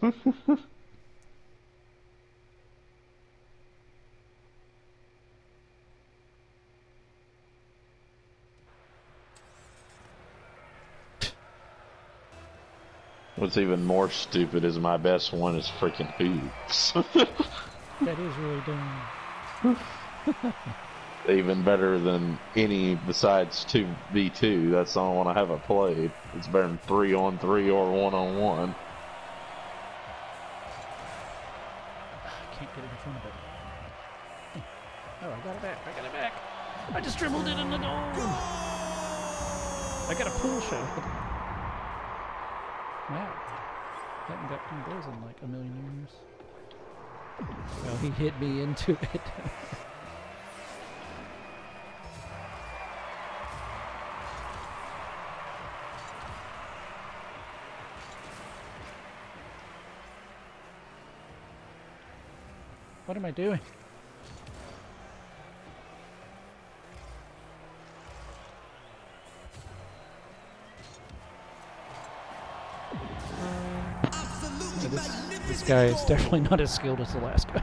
What's even more stupid is my best one is freaking hoops. that is really dumb. even better than any besides 2v2. That's the only one I haven't played. It's better than 3 on 3 or 1 on 1. I in front of it. Hmm. Oh, I got it back. I got it back. I just dribbled it in the dome. I got a pool shot. Wow. Haven't got of those in like a million years. Well, he hit me into it. What am I doing? this, this guy is definitely not as skilled as the last guy.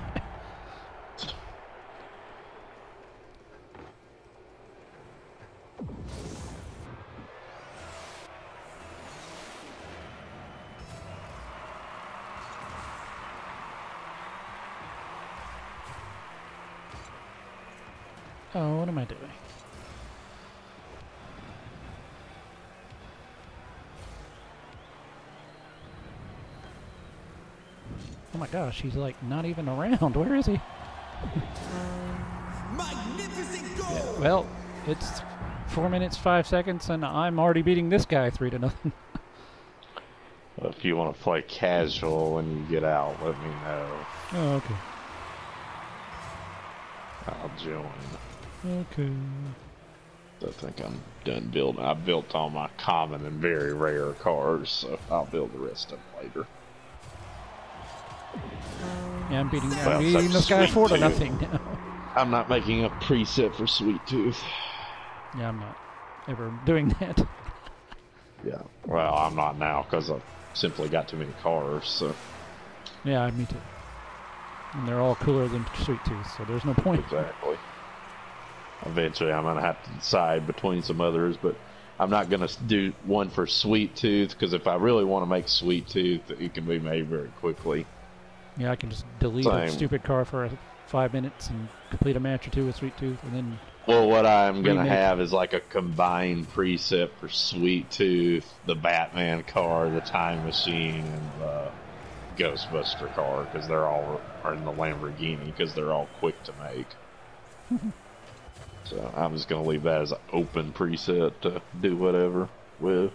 Oh, what am I doing? Oh my gosh, he's like not even around. Where is he? Yeah, well, it's four minutes five seconds, and I'm already beating this guy three to nothing. if you want to play casual when you get out, let me know. Oh, okay. I'll join. Okay. I think I'm done building. I built all my common and very rare cars, so I'll build the rest of them later. Yeah, I'm beating, I'm beating this guy four to nothing now. I'm not making a preset for Sweet Tooth. Yeah, I'm not ever doing that. Yeah, well, I'm not now because I've simply got too many cars. So. Yeah, me too. And they're all cooler than Sweet Tooth, so there's no point. Exactly. Eventually, I'm gonna have to decide between some others, but I'm not gonna do one for Sweet Tooth because if I really want to make Sweet Tooth, it can be made very quickly. Yeah, I can just delete Same. a stupid car for five minutes and complete a match or two with Sweet Tooth, and then. Well, what I'm gonna have is like a combined preset for Sweet Tooth, the Batman car, the Time Machine, and the Ghostbuster car because they're all are in the Lamborghini because they're all quick to make. so I'm just gonna leave that as an open preset to do whatever with.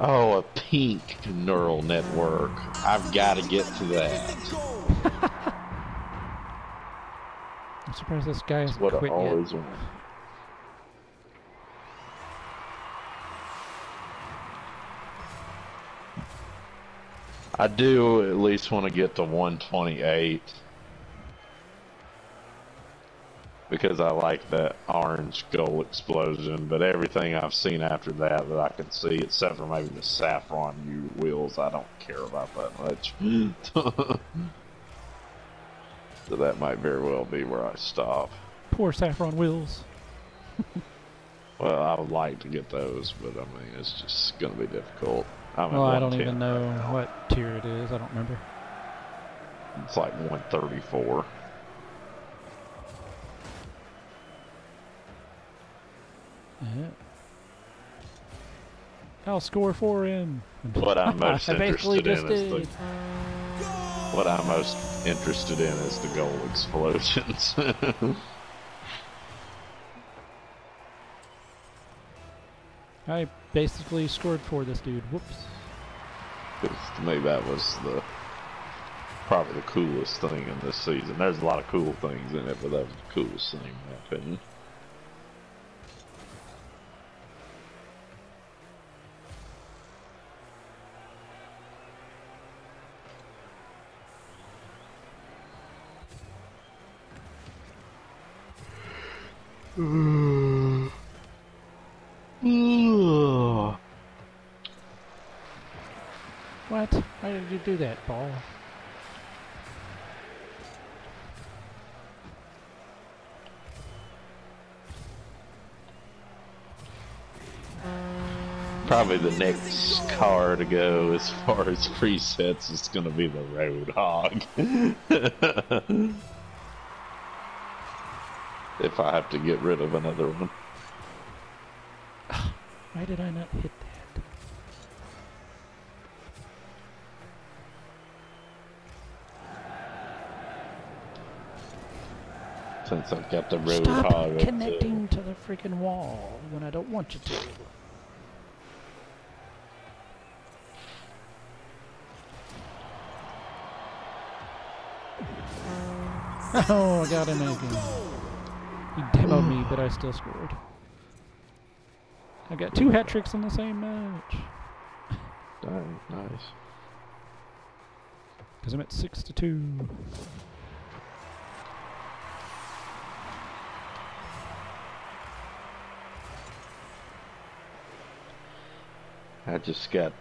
Oh, a pink neural network. I've got to get to that. I'm surprised this guy hasn't what quit I always yet. Want. I do at least want to get to 128. Because I like that orange gold explosion. But everything I've seen after that that I can see, except for maybe the saffron wheels, I don't care about that much. so that might very well be where I stop. Poor saffron wheels. well, I would like to get those, but I mean, it's just going to be difficult. I'm well, I don't even know what tier it is. I don't remember. It's like 134. Yeah. I'll score for him. What I'm most interested in is the, what I'm most interested in is the goal explosions. I basically scored for this dude. Whoops. To me, that was the probably the coolest thing in this season. There's a lot of cool things in it, but that was the coolest thing in my opinion. What? Why did you do that, Paul? Probably the next car to go as far as presets is going to be the Roadhog. if I have to get rid of another one. Why did I not hit that? Since I've got the road Stop Roadhog. Uh, connecting to the freaking wall when I don't want you to. Oh, I got him again. He demoed me, but I still scored. I got two hat tricks in the same match. Dang, nice. Because I'm at six to two. I just got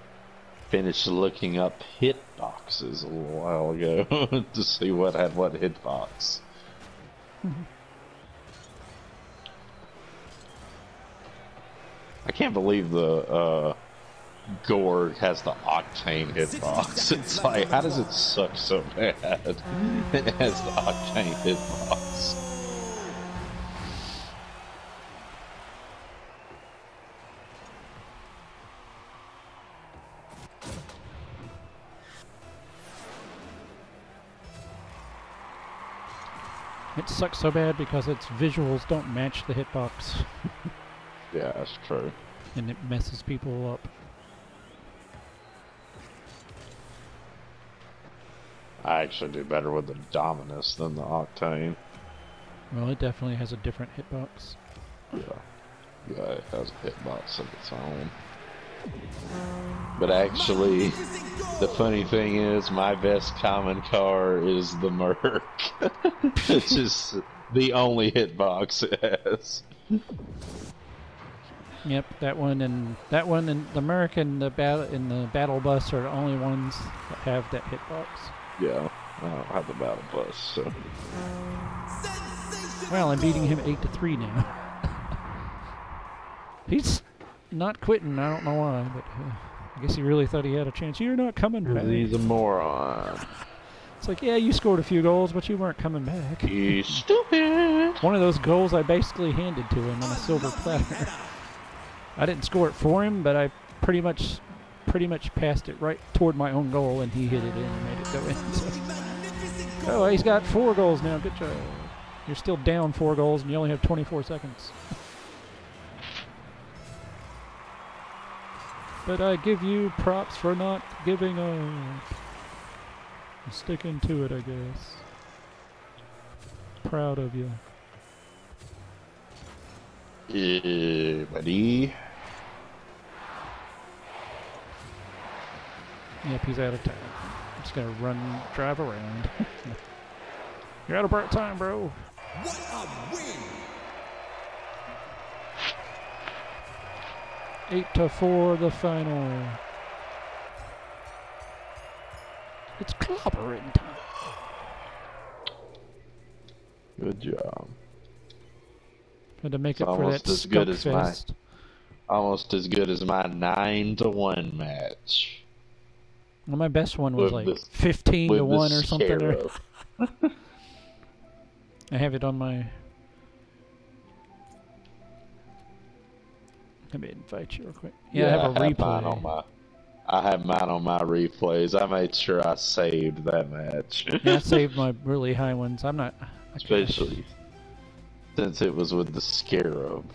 finished looking up hit boxes a little while ago to see what had what hitbox. I can't believe the uh, Gore has the Octane hitbox. It's like, how does it suck so bad? it has the Octane hitbox. It sucks so bad because its visuals don't match the hitbox, Yeah, that's true. and it messes people up. I actually do better with the Dominus than the Octane. Well, it definitely has a different hitbox. Yeah. Yeah, it has a hitbox of its own. But actually, the funny thing is, my best common car is the Merc. it's just the only hitbox it has. Yep, that one and that one and the American the battle in the battle bus are the only ones that have that hitbox. Yeah, I don't have the battle bus, so. Well, I'm beating him eight to three now. He's not quitting. I don't know why, but uh, I guess he really thought he had a chance. You're not coming back. He's a moron. It's like, yeah, you scored a few goals, but you weren't coming back. You stupid. One of those goals I basically handed to him on a silver platter. I didn't score it for him, but I pretty much pretty much passed it right toward my own goal, and he hit it in and made it go in. So. Oh, he's got four goals now. Good job. You're still down four goals, and you only have 24 seconds. But I give you props for not giving up. Sticking to it, I guess. Proud of you. Yeah, buddy. Yep, he's out of time. I'm just gonna run, drive around. You're out of part time, bro. What a win! Eight to four, the final. It's clobbering time. Good job. Had to make It's it for almost that as good as mine. fest. Almost as good as my 9 to 1 match. Well, my best one was With like the- 15 to 1 or something. Or, I have it on my. Let me invite you real quick. Yeah, I have a mine replay. on my. I have mine on my replays. I made sure I saved that match, yeah, I saved my really high ones. I'm not. I especially since it was with the Scarab.